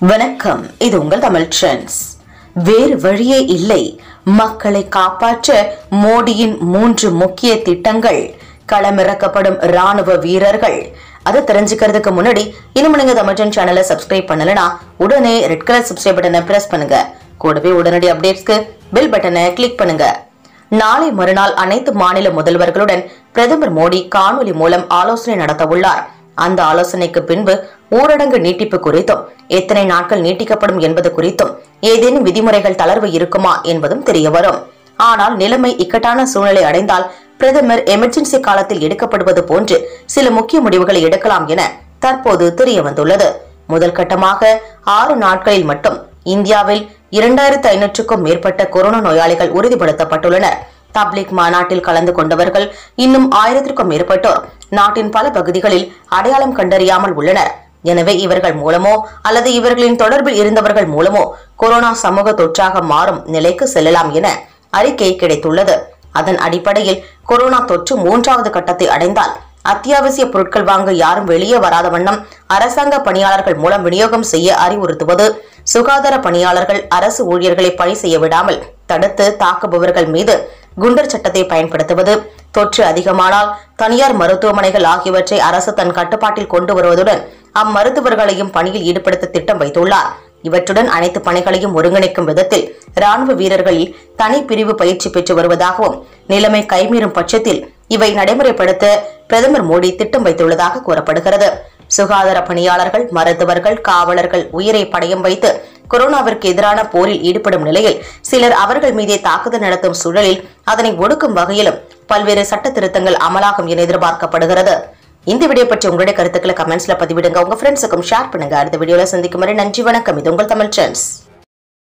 வணக்கம். இது உங்கள் தமிழ் ட்ரெண்ட்ஸ் வேறு வழியே இல்லை. மக்களை காப்பாற்ற மோடியின் மூன்று முக்கிய திட்டங்கள். களமிறக்கப்படும் ராணுவ வீரர்கள். அதை தெரிஞ்சுக்கிறதுக்கு முன்னாடி இன்னும் நீங்க தமிழ் ட்ரெண்ட் சேனலை சப்ஸ்கிரைப் பண்ணலனா உடனே ரெட் கலர் சப்ஸ்கிரைப் பட்டனை பிரஸ் பண்ணுங்க. கூடவே உடனடி அப்டேட்ஸ்க்கு பெல் பட்டனை கிளிக் பண்ணுங்க. நாளை மறுநாள் அனைத்து மாநில முதல்வர்களுடன் பிரதமர் மோடி காணொலி மூலம் ஆலோசனை நடத்த உள்ளார் அந்த ஆலோசனைக்கு பின்பு ஊரடங்கு நீட்டிப்பு குறித்தும் எத்தனை நாட்கள் நீட்டிக்கப்படும் என்பது குறித்தும் ஏதேனும் விதிமுறைகள் தளர்வு இருக்குமா என்பதும் தெரியவரும். ஆனால் நிலைமை இக்கட்டான சூழ்நிலை அடைந்தால் பிரதமர் எமர்ஜென்சி காலத்தில் எடுக்கப்படுவது போன்று சில முக்கிய முடிவுகளை எடுக்கலாம் என தற்போது தெரிய வந்துள்ளது முதல் கட்டமாக ஆறு நாட்களில் மட்டும் இந்தியாவில் இரண்டாயிரத்து ஐநூற்றுக்கும் மேற்பட்ட கொரோனா நோயாளிகள் உறுதிப்படுத்தப்பட்டுள்ளனர். தப்லீக் மாநாட்டில் கலந்து கொண்டவர்கள் இன்னும் ஆயிரத்திற்கும் மேற்பட்டோர் நாட்டின் பல பகுதிகளில் அடையாளம் கண்டறியாமல் உள்ளனர். எனவே இவர்கள் மூலமோ அல்லது இவர்களின் தொடர்பில் இருந்தவர்கள் மூலமோ கொரோனா சமூக தொற்றாக மாறும் நிலைக்கு செல்லலாம் என அறிக்கை கிடைத்துள்ளது. அதன் அடிப்படையில் கொரோனா தொற்று மூன்றாவது கட்டத்தை அடைந்தால் அத்தியாவசிய பொருட்கள் வாங்க யாரும் வெளியே வராத வண்ணம் அரசாங்க பணியாளர்கள் மூலம் விநியோகம் செய்ய அறிவுறுத்துவது சுகாதார பணியாளர்கள் அரசு ஊழியர்களை பணி செய்ய விடாமல் தடுத்து தாக்குபவர்கள் மீது குண்டர் சட்டத்தை பயன்படுத்துவது. தொற்று அதிகமானால் தனியார் மருத்துவமனைகள் ஆகியவற்றை அரசு தன் கட்டுப்பாட்டில் கொண்டு வருவதுடன் அம்மருத்துவர்களையும் பணியில் ஈடுபடுத்த திட்டம் வைத்துள்ளார். இவற்றுடன் அனைத்து பணிகளையும் ஒருங்கிணைக்கும் விதத்தில் ராணுவ வீரர்களில் தனி பிரிவு பயிற்சி பெற்று வருவதாகவும் நிலைமை கைமீறும் பட்சத்தில் இவை நடைமுறைப்படுத்த பிரதமர் மோடி திட்டம் வைத்துள்ளதாக கூறப்படுகிறது. சுகாதார பணியாளர்கள் மருத்துவர்கள் காவலர்கள் உயிரை படயம் வைத்து கொரோனாவிற்கு எதிரான போரில் ஈடுபடும் நிலையில் சிலர் அவர்கள் மீதே தாக்குதல் நடத்தும் சூழலில் அதனை ஒடுக்கும் வகையிலும் பல்வேறு சட்ட திருத்தங்கள் அமலாகும் என எதிர்பார்க்கப்படுகிறது. இந்த வீடியோ பற்றி உங்களுடைய கருத்துக்களை கமெண்ட்ஸ்ல பதிவிடுங்க. உங்க ஃப்ரெண்ட்ஸுக்கும் ஷேர் பண்ணுங்க. அடுத்த வீடியோல சந்திக்கும் வரை நன்றி வணக்கம். இது உங்கள் தமிழ் ட்ரெண்ட்ஸ்